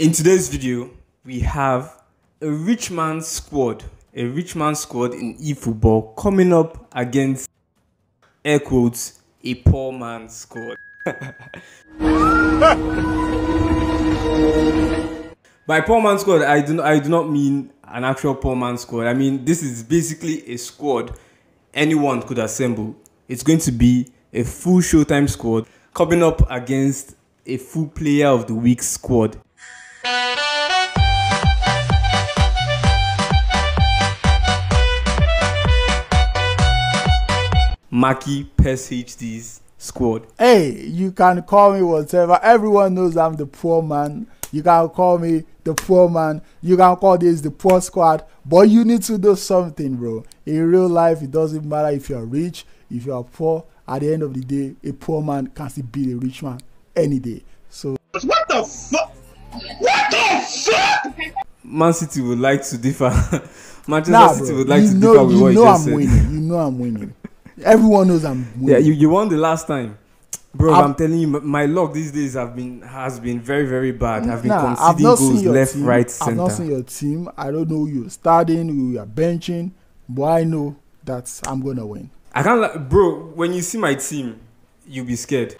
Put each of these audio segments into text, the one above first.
In today's video, we have a rich man squad, a rich man squad in eFootball coming up against air quotes a poor man squad. By poor man squad, I do not, I do not mean an actual poor man squad. I mean this is basically a squad anyone could assemble. It's going to be a full Showtime squad coming up against a full Player of the Week squad. Mackie Pes HD's squad. Hey, you can call me whatever. Everyone knows I'm the poor man. You can call me the poor man. You can call this the poor squad. But you need to do something, bro. In real life, it doesn't matter if you're rich, if you're poor. At the end of the day, a poor man can still beat a rich man any day. So What the fuck? What the fuck? Man City would like to differ. Manchester nah, City bro. would like you to know, differ with you what know you I'm said. winning. You know I'm winning. Everyone knows I'm winning. Yeah, you, you won the last time. Bro, I've- I'm telling you, my luck these days have been has been very very bad. I've been Nah, I've not seen goals your left, team. right, I've not seen your team. I don't know who you're starting, who you're benching, but I know that I'm gonna win. I can't, li- bro. When you see my team, you'll be scared.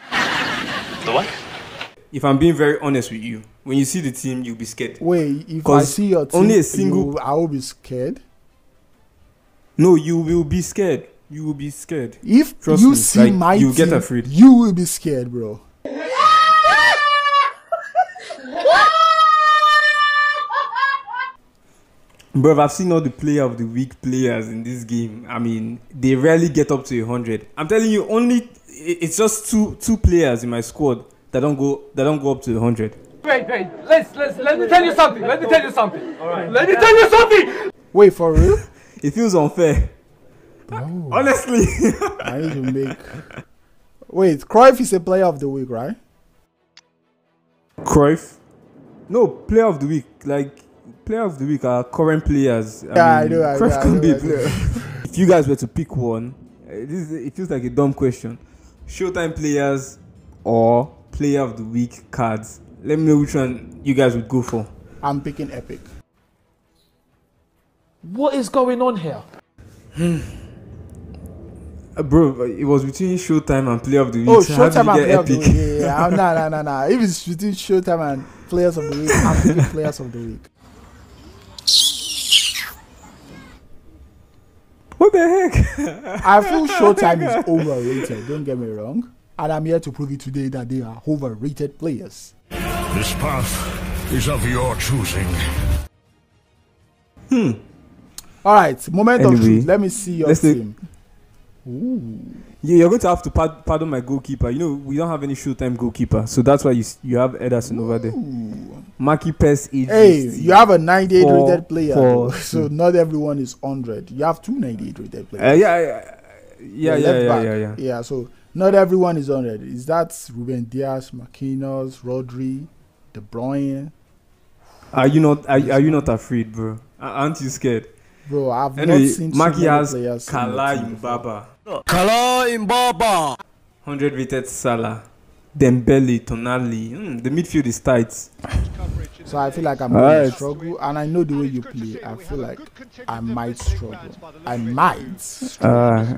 The what? If I'm being very honest with you, when you see the team, you'll be scared. Wait, if I 'Cause see your team, only a single- you- I will be scared. No, you will be scared. You will be scared. If Trust you me, see like, my you get afraid. you will be scared, bro. Bro, I've seen all the player of the week players in this game. I mean, they rarely get up to hundred. I'm telling you, only it's just two two players in my squad that don't go that don't go up to hundred. Wait, wait. Let's let's let me tell you something. Let me tell you something. All right. Let me tell you something. Wait for real? It feels unfair. Honestly. I need to make. Wait, Cruyff is a player of the week, right? Cruyff. No, player of the week. Like player of the week are current players. I Yeah, I mean, know, I Cruyff know, I can be a I player. if you guys were to pick one, uh, this it feels like a dumb question. Showtime players or player of the week cards. Let me know which one you guys would go for. I'm picking Epic. What is going on here? Uh, bro, it was between Showtime and player of the week. Oh, so Showtime and get player of the week. Yeah, yeah, yeah. Nah, nah, nah, nah. If it's between Showtime and players of the week, I'm picking players of the week. What the heck? I feel Showtime is overrated. Don't get me wrong. And I'm here to prove it today that they are overrated players. This path is of your choosing. Hmm. All right, moment of truth. Let me see your let's take- team. Yeah, you're going to have to pard- pardon my goalkeeper. You know, we don't have any Showtime goalkeeper, so that's why you s- you have Ederson over there. Mackie Pes is Hey, you have a 98 Four- rated player, four- so not everyone is 100. You have two 98 rated Uh, players. yeah, yeah, yeah, yeah, yeah, yeah, yeah. Yeah, so not everyone is 100. Is that Ruben Dias, Marquinhos, Rodri, De Bruyne? Are you not? Are, are you not afraid, bro? Aren't you scared? Bro, I've Anyway, not seen too Mackie many has players. in Kala the. Mbappe, Kala Imbaba. 100 rated Salah, Dembele, Tonali. Mm, the midfield is tight. So I feel like I'm going to struggle, and I know the way you play. I feel like I might struggle. I might. Uh,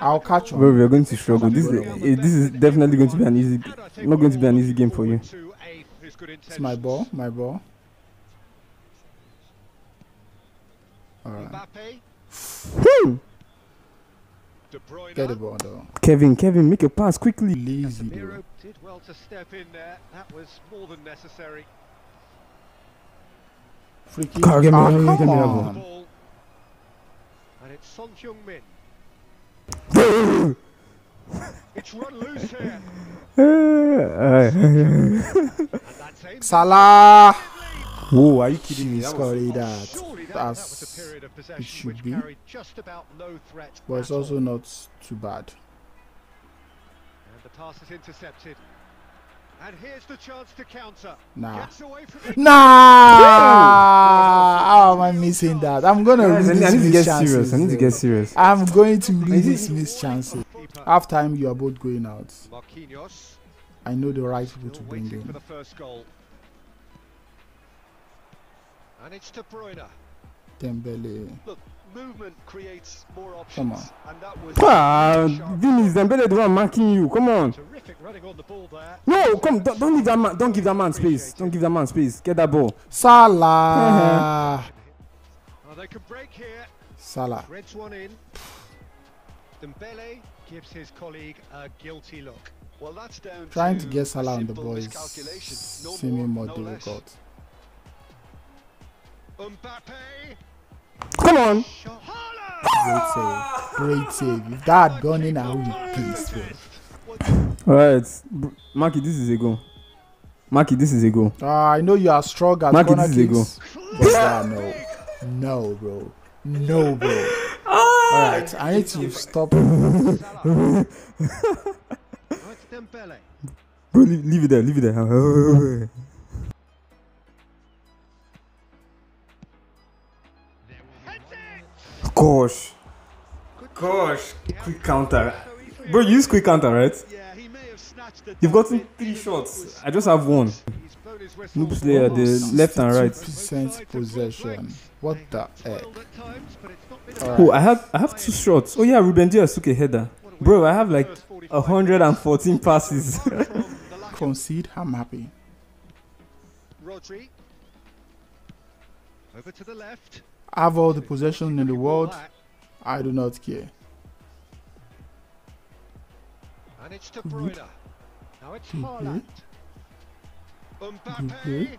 I'll catch bro, on. we are going to struggle. This is, eh, this is definitely going to be an easy, not going to be an easy game for you. It's my ball. My ball. All right. Get the ball though. Kevin, Kevin, make a pass quickly. Lazy though. Did well to step in there. That was more than necessary. Free kick. Come on, me- come give me that The on. And it's Son Heung-min. It's run loose here. And that's aimed Salah. Whoa, are you kidding me? That was- that. Surely that, that That's a period of possession should be. just about no threat. But it's also not too bad. And the pass is intercepted. And here's the chance to counter. Nah. Gets away from it. Nah. How am I missing that? I'm gonna Guys, I need, I need to these get chances. serious. I need to get serious. I'm going to lose these missed chances. Half time, you are both going out. Marquinhos. I know the right people to bring waiting for in. The first goal. And it's De Bruyne. Dembele. Look, movement creates more options. Come on. And that was Ah, sharp. Vinny Dembele the one marking you. Come on. Terrific running on the ball there. No, come, don't, don't leave that man. Don't give that man space. Don't give that man space. Get that ball. Salah. Oh, they could break here. Salah. Threads one in. Dembele gives his colleague a guilty look. Well, that's down Trying to to get Salah on the simple ball is miscalculation. No seeming more more, no less. difficult. Mbappe. Come on. Great save. Great save. If that had gone in, I would be pissed. All right, Br- Marky, this is a goal. Marky, this is a goal. Uh, I know you are strong at Mark it, corner this is a goal. But uh, no. No, bro. No, bro. Alright, I need to stop. Now it's Dembele. Bro, leave, leave it there. Leave it there. Gosh. Gosh. Quick counter. Bro, you use quick counter, right? Yeah, he may have snatched the You've top gotten three shots. I just have one. He's blown his. Noob Slayer, the left and right. percent possession. What the heck? Toiled at times, but it's not been Alright. Oh, I have I have two shots. Oh yeah, Ruben Dias took a header. Bro, I have like 114 passes. From the lack of Concede, I'm happy. Rodri. Over to the left. I have all the possession in the world. I do not care. And it's De Bruyne. Now it's Haaland. Mbappe.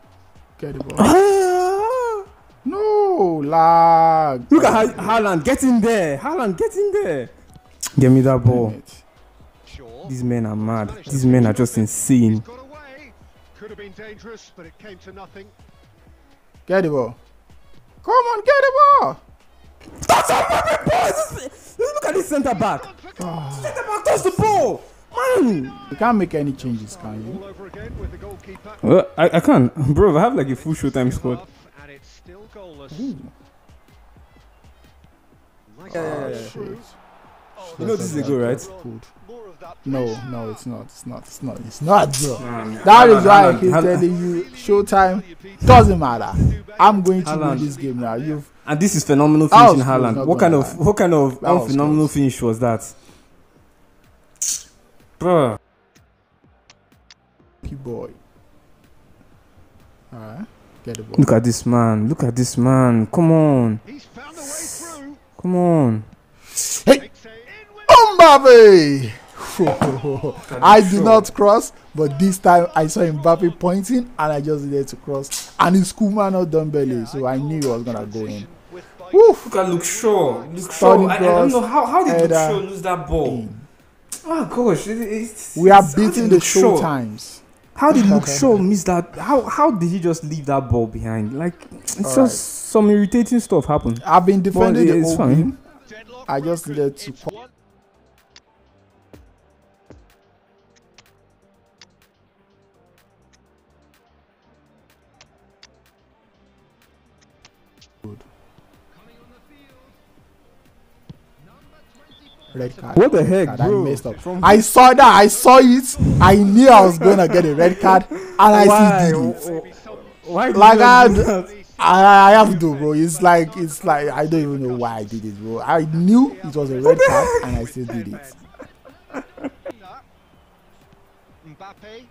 Get the ball. No, lag. Look at Ha- Haaland, get in there. Haaland, get in there. Give me that ball. Damn it. Shaw. These men are mad. These men are just insane. Could have been dangerous, but it came to nothing. Get the ball. Come on, get the ball. That's a perfect ball. This Look at this centre back. Ah. Centre back touch the ball. Man. You can't make any changes, can you? All over again with the goalkeeper. Well, I, I can. Bro, I have like a full showtime squad. And it's still goalless. Oh, through. shit. You know this is a goal, right? Good. More of that. No, no, it's not. It's not. It's not. It's not, bro. That is why I Haaland, keep telling you, Showtime doesn't matter. I'm going to Haaland. win this game now. You've And this is phenomenal finish in close, Haaland. What kind of what kind of That was phenomenal close. finish was that? Bro. key boy. Alright, get the ball. Look at this man. Look at this man. Come on. He's found a way through. Come on. Hey, Takes it in with Mbappe! I did not cross, but this time I saw Mbappe pointing and I just needed to cross. And it's Kuma not Dembele, so I knew it was gonna go in. with. Woof! Look at Luke Shaw. Luke Stunning cross, how, how did Luke header, Shaw lose that ball? In. Oh gosh, it, it's, We are beating did the Luke show Shaw- times. How did Luke Shaw miss that? How how did he just leave that ball behind? Like it's Alright. just some irritating stuff happened. I've been defending yeah, the it's whole fine. game. I just broken. needed to Red card. What the heck, card. I bro? messed up. From- I saw that. I saw it. I knew I was gonna get a red card, and I Why? still did it. Maybe some Why did Like you I, do that? I, I have to, bro. It's like it's like I don't even know why I did it, bro. I knew it was a red card, and I still did it. Mbappe.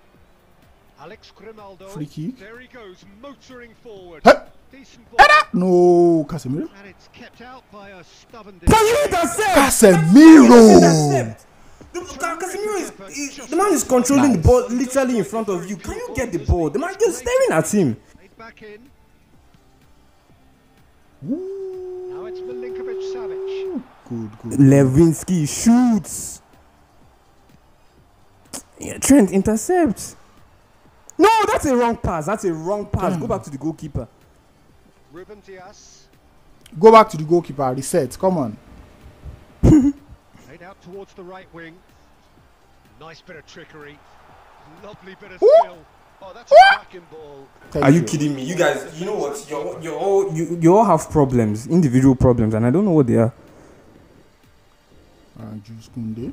Alex Grimaldo. Free kick. There he goes, motoring forward. Huh? Decent. No, Casemiro. And it's kept out by a stubborn Can you defender. intercept? Casemiro. The, Casemiro is, is- the man is controlling the ball literally in front of you. Can you get the ball? The man just staring at him. Played back in. Now it's Milinkovic Savic. Good, good. Levinsky shoots. Yeah, Trent intercepts. No, that's a wrong pass. That's a wrong pass. Go back to the goalkeeper. Ruben Dias. Go back to the goalkeeper. Reset. Come on. Played out towards the right wing. Nice bit of trickery. Lovely bit of Ooh. skill. Oh, that's a cracking ball. Thank Are you kidding me? You guys, you know what? You're, you're all you, you all have problems, individual problems, and I don't know what they are. Uh, Jules Koundé.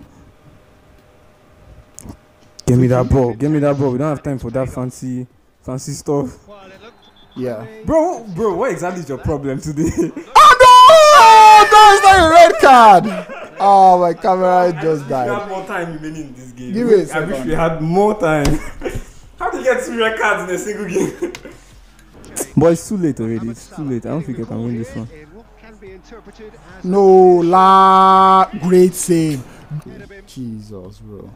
Give me that ball. Give me that ball. We don't have time for that fancy, fancy stuff. Well, it looked Yeah. Bro, bro, what exactly is your problem today? Oh no! No, it's not a red card. Oh, my camera just we died. had more time remaining in this game. Give me a I wish we had more time. How do you get two red cards in a single game? but it's too late already. It's too late. I don't think I can win this one. In what can be interpreted as No, la. Great save. Jesus, bro.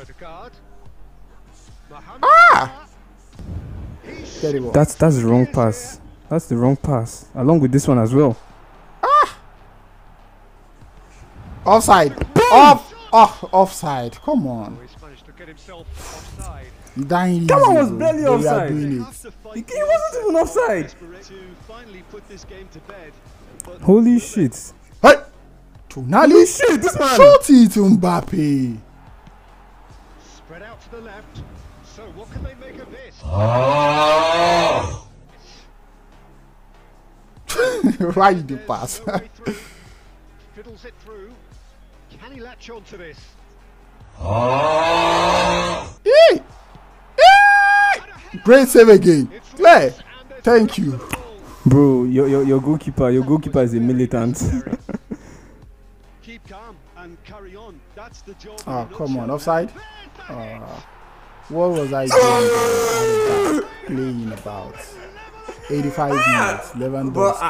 Odegaard. Mohamed Ah! Salah. He's Terrible. That's that's the wrong pass. That's the wrong pass. Along with this one as well. Ah! Offside. Off. Oh, offside. Come on. He's managed to get himself dying Come on, was barely but we are offside. doing it. to fight He, he wasn't even offside. to finally put this game to bed. But Holy shit. Hey! Tonali. Holy shit, this man. Shot it, Mbappe. Spread out to the left. So what can they make of this? Why did you pass? No way through. Fiddles it through. Can he latch on to this? Hey! Hey! Great save again. It's Claire, loose and there's thank you. Bro, your, your your goalkeeper, your goalkeeper is a militant. keep calm and carry on. That's the job. Oh, come on, nutshell. offside. Ah, what was I doing? Playing about 85 minutes. but Lewandowski.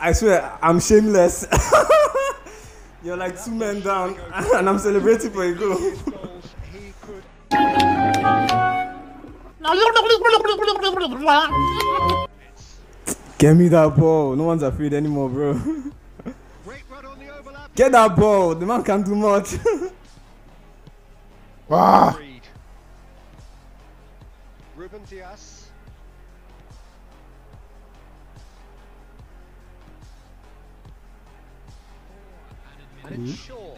I, I swear, I'm shameless. You're like two men down, and I'm celebrating for a goal. His he could Get me that ball. No one's afraid anymore, bro. great run on the overlap. Get that ball. The man can't do much. Ah, Reed. Ruben Dias. And it's Shaw.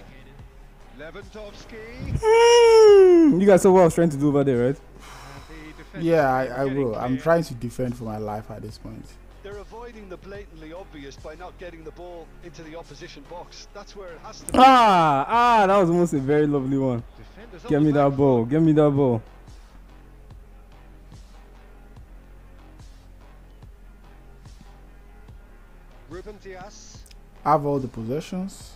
Lewandowski. Hmm, you guys saw what I was trying to do over there, right? Yeah, I, I will. I'm trying to defend for my life at this point. They're avoiding the blatantly obvious by not getting the ball into the opposition box. That's where it has to be. Ah, ah, that was almost a very lovely one. Defenders on Get me that ball. Get me that ball. Ruben Dias. Have all the possessions.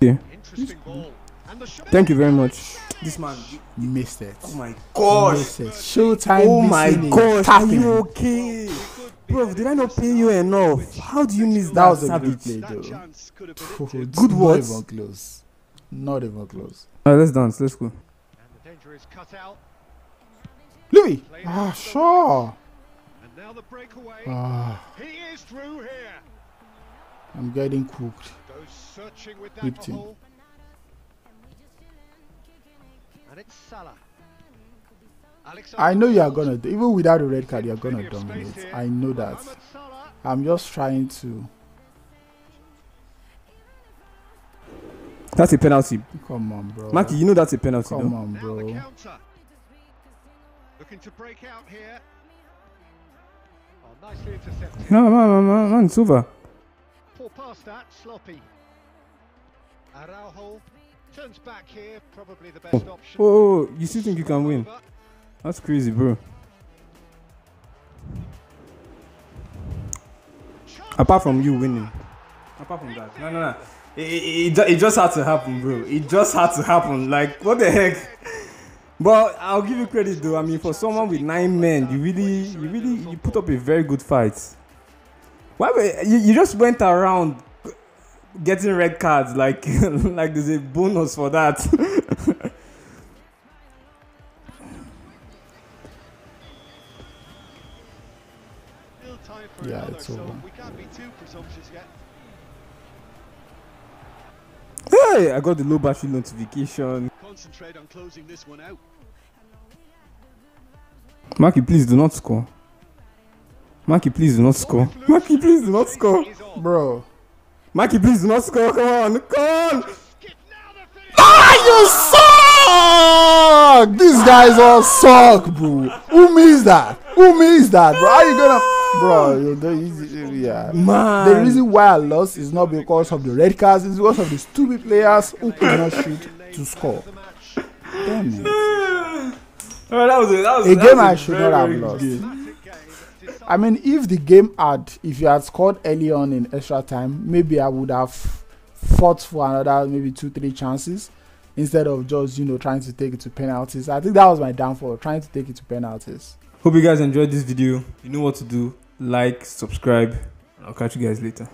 Interesting ball. And the shot. Thank you very much. This man. you Missed it. Oh my gosh. Missed it. Showtime. Oh my missing it. gosh. Are Tapping. you okay? Bro, did I not pay you enough? How do you miss that, That was a good savage? play, though. chance could have been it. it's Good Not words. even close. Not even close. Alright, let's dance. Let's go. And the danger is cut out. Louis. Ah, sure. And now the breakaway. Ah, He is through here. I'm getting cooked. Goes searching with that Whipped him. And it's Salah. Alexander I know you are gonna do, even without the red card, you are gonna Plenty of space dominate. I know that. I'm just trying to. That's a penalty. Come on, bro. Mackie, you know that's a penalty, Come though. on, Now the bro. counter. Looking to break out here. Oh, nicely intercepted. No, man, man, man, man, it's over. Four past that, sloppy. Araujo turns back here, probably the best oh. option. Oh, oh, you still think you can win? That's crazy, bro. Apart from you winning. Apart from that. No, no, no. It, it, it, it just had to happen, bro. It just had to happen. Like, what the heck? But I'll give you credit though. I mean, for someone with nine men, you really, you really, you put up a very good fight. Why were you, you just went around getting red cards like, like there's a bonus for that. Still time for Yeah, another, it's so over. we can't be too presumptuous yet. hey, I got the low battery notification. Concentrate on closing this one out. Marky, please do not score. Marky, please do not score. Marky, please do not score. Bro. Marky, please do not score. Come on, come on. Ah, you suck! These guys all suck, bro. Who means that? Who means that, bro? How you gonna, bro? You the, yeah. Man. The reason why I lost is not because of the red cards. It's because of the stupid players who could not shoot to score. Damn it. Oh, that was a, that was A that game was I should not have lost. game. I mean, if the game had, if you had scored early on in extra time, maybe I would have fought for another maybe two, three chances instead of just you know trying to take it to penalties. I think that was my downfall, trying to take it to penalties. Hope you guys enjoyed this video. You know what to do. Like, subscribe. I'll catch you guys later.